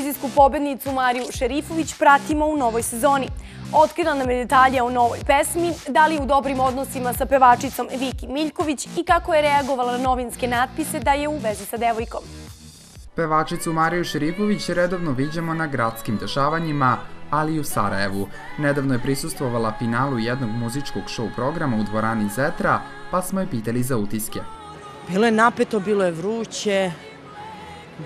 Eurovizijsku pobednicu Mariju Šerifović pratimo u novoj sezoni. Otkrila nam je detalje o novoj pesmi, da li u dobrim odnosima sa pevačicom Viki Miljković i kako je reagovala na novinske natpise da je u vezi sa devojkom. Pevačicu Mariju Šerifović redovno viđamo na gradskim dešavanjima, ali i u Sarajevu. Nedavno je prisustvovala finalu jednog muzičkog show programa u dvorani Zetra, pa smo je pitali za utiske. Bilo je napeto, bilo je vruće,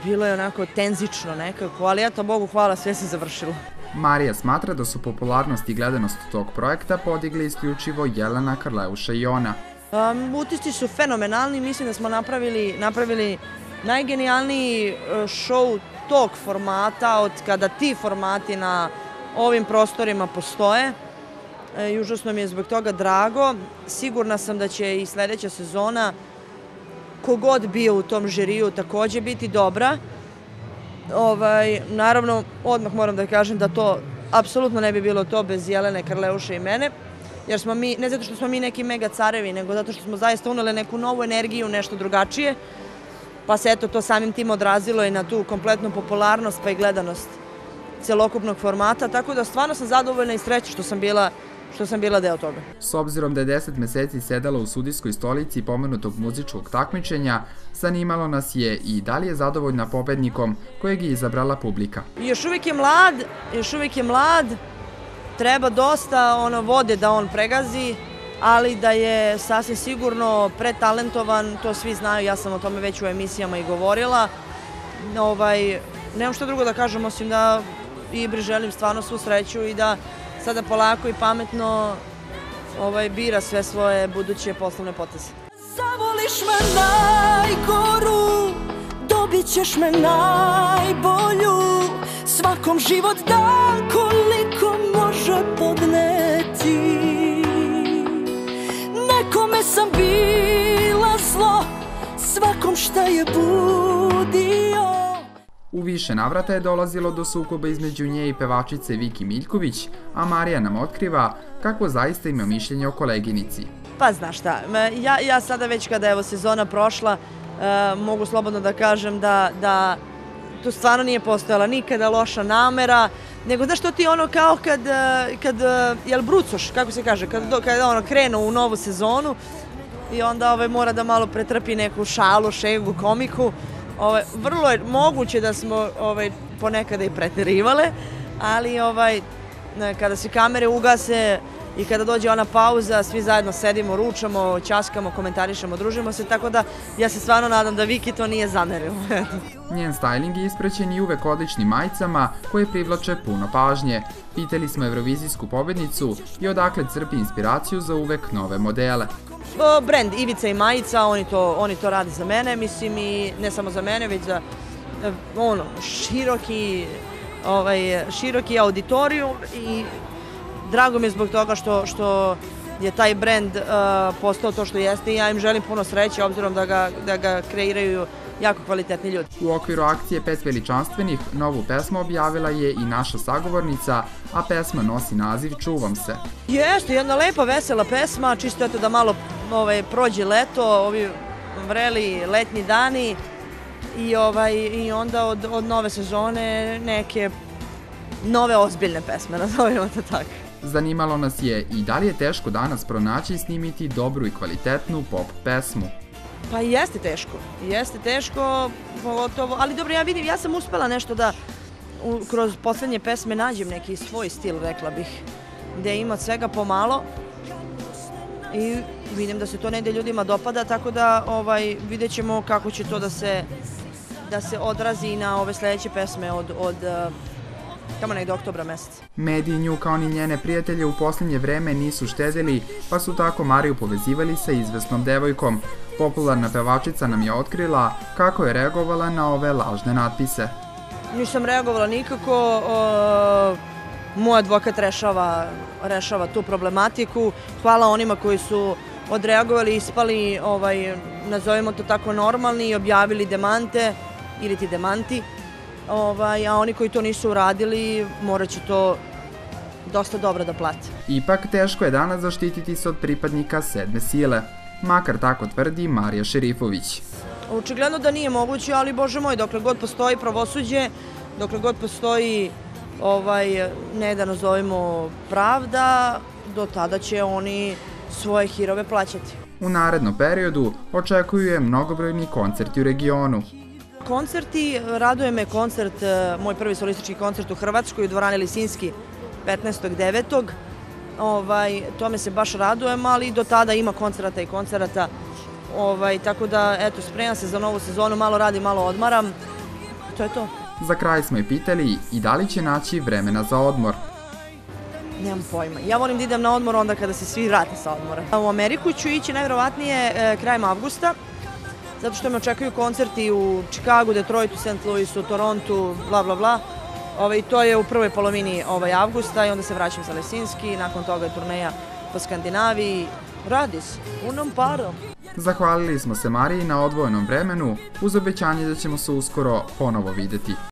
bilo je onako tenzično nekako, ali eto, Bogu hvala, sve se završilo. Marija smatra da su popularnost i gledanost tog projekta podigli isključivo Jelena Karleuša i ona. Um, utisci su fenomenalni, mislim da smo napravili, napravili najgenijalniji e, show tog formata od kada ti formati na ovim prostorima postoje. E, I užasno mi je zbog toga drago. Sigurna sam da će i sledeća sezona kogod bio u tom žiriju takođe biti dobra. Ovaj, naravno, odmah moram da kažem da to apsolutno ne bi bilo to bez Jelene Karleuše i mene, jer smo mi, ne zato što smo mi neki mega carevi, nego zato što smo zaista unele neku novu energiju, nešto drugačije, pa se eto to samim tim odrazilo i na tu kompletnu popularnost pa i gledanost celokupnog formata, tako da stvarno sam zadovoljna i sreća što sam bila što sam bila deo toga. S obzirom da je 10 meseci sedala u sudijskoj stolici pomenutog muzičkog takmičenja, zanimalo nas je i da li je zadovoljna pobednikom kojeg je izabrala publika. Još uvijek je mlad, još uvijek je mlad, treba dosta ono vode da on pregazi, ali da je sasvim sigurno pretalentovan, to svi znaju, ja sam o tome već u emisijama i govorila. Ovaj, nemam što drugo da kažem, osim da Ibri želim stvarno svu sreću i da sada polako i pametno ovaj, bira sve svoje buduće poslovne poteze. Zavoliš me najgoru, dobit ćeš me najbolju, svakom život dan koliko može podneti. Nekome sam bila zlo, svakom šta je budio. U više navrata je dolazilo do sukoba između nje i pevačice Viki Miljković, a Marija nam otkriva kako zaista ima mišljenje o koleginici. Pa znaš šta, ja, ja sada već kada je sezona prošla, e, mogu slobodno da kažem da, da tu stvarno nije postojala nikada loša namera, nego znaš što ti ono kao kad, e, kad e, jel brucoš, kako se kaže, kad, kad ono krenu u novu sezonu i onda ovaj, mora da malo pretrpi neku šalu, šegu, komiku, ovaj, vrlo je moguće da smo ovaj, ponekada i preterivale, ali ovaj, kada se kamere ugase i kada dođe ona pauza, svi zajedno sedimo, ručamo, ćaskamo, komentarišemo, družimo se, tako da ja se stvarno nadam da Viki to nije zamerila. Njen styling je ispraćen i uvek odličnim majicama koje privlače puno pažnje. Pitali smo Eurovizijsku pobednicu i odakle crpi inspiraciju za uvek nove modele brend Ivica i Majica, oni to, oni to rade za mene, mislim i ne samo za mene, već za e, ono, široki, ovaj, široki auditorijum i drago mi je zbog toga što, što je taj brend uh, postao to što jeste i ja im želim puno sreće obzirom da ga, da ga kreiraju jako kvalitetni ljudi. U okviru akcije Pet veličanstvenih novu pesmu objavila je i naša sagovornica, a pesma nosi naziv Čuvam se. Jeste, jedna lepa, vesela pesma, čisto eto da malo ovaj, prođe leto, ovi vreli letnji dani i, ovaj, i onda od, od nove sezone neke nove ozbiljne pesme, nazovimo to tako. Zanimalo nas je i da li je teško danas pronaći i snimiti dobru i kvalitetnu pop pesmu. Pa jeste teško, jeste teško, pogotovo, ali dobro, ja vidim, ja sam uspela nešto da u, kroz poslednje pesme nađem neki svoj stil, rekla bih, gde ima svega pomalo i vidim da se to negde ljudima dopada, tako da ovaj, vidjet ćemo kako će to da se, da se odrazi na ove sledeće pesme od, od tamo negde oktobra meseca. Mediji nju kao ni njene prijatelje u poslednje vreme nisu štedili, pa su tako Mariju povezivali sa izvesnom devojkom. Popularna pevačica nam je otkrila kako je reagovala na ove lažne natpise. Nisam reagovala nikako, uh, moj advokat rešava, rešava tu problematiku. Hvala onima koji su odreagovali, ispali, ovaj, nazovimo to tako normalni i objavili demante ili ti demanti ovaj, a oni koji to nisu uradili morat će to dosta dobro da plate. Ipak teško je danas zaštititi se od pripadnika sedme sile, makar tako tvrdi Marija Šerifović. Očigledno da nije moguće, ali bože moj, dokle god postoji pravosuđe, dokle god postoji ovaj, ne da nazovemo pravda, do tada će oni svoje hirove plaćati. U narednom periodu očekuju je mnogobrojni koncerti u regionu. Koncerti, raduje me koncert, e, moj prvi solistički koncert u Hrvatskoj u dvorani Lisinski 15.9. Ovaj, tome se baš radujem, ali do tada ima koncerata i koncerata. Ovaj, tako da, eto, spremam se za novu sezonu, malo radim, malo odmaram. To je to. Za kraj smo je pitali i da li će naći vremena za odmor. Nemam pojma. Ja volim da idem na odmor onda kada se svi vrate sa odmora. U Ameriku ću ići najverovatnije e, krajem avgusta, zato što me očekuju koncerti u Chicagu, Detroitu, St. Louisu, Torontu, bla bla bla. Ovaj, to je u prvoj polovini ovaj, avgusta i onda se vraćam za Lesinski, nakon toga je turneja po Skandinaviji. Radi se, punom parom. Zahvalili smo se Mariji na odvojenom vremenu uz obećanje da ćemo se uskoro ponovo videti.